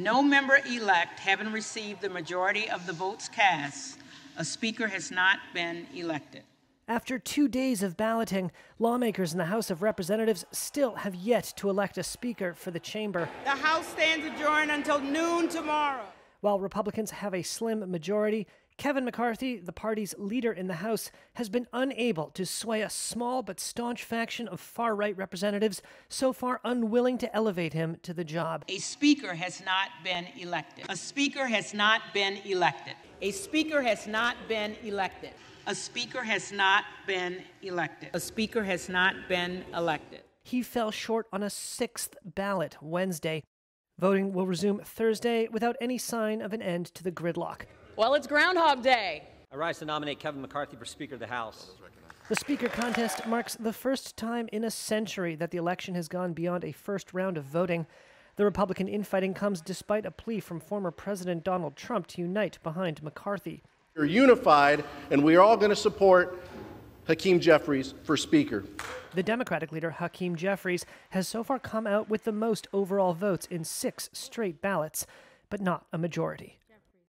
No member elect having received the majority of the votes cast, a speaker has not been elected. After two days of balloting, lawmakers in the House of Representatives still have yet to elect a speaker for the chamber. The House stands adjourned until noon tomorrow. While Republicans have a slim majority, Kevin McCarthy, the party's leader in the House, has been unable to sway a small but staunch faction of far right representatives, so far unwilling to elevate him to the job. A speaker has not been elected. A speaker has not been elected. A speaker has not been elected. A speaker has not been elected. A speaker has not been elected. He fell short on a sixth ballot Wednesday. Voting will resume Thursday without any sign of an end to the gridlock. Well, it's Groundhog Day. I rise to nominate Kevin McCarthy for Speaker of the House. The Speaker contest marks the first time in a century that the election has gone beyond a first round of voting. The Republican infighting comes despite a plea from former President Donald Trump to unite behind McCarthy. We're unified, and we are all going to support Hakeem Jeffries for Speaker. The Democratic leader, Hakeem Jeffries, has so far come out with the most overall votes in six straight ballots, but not a majority.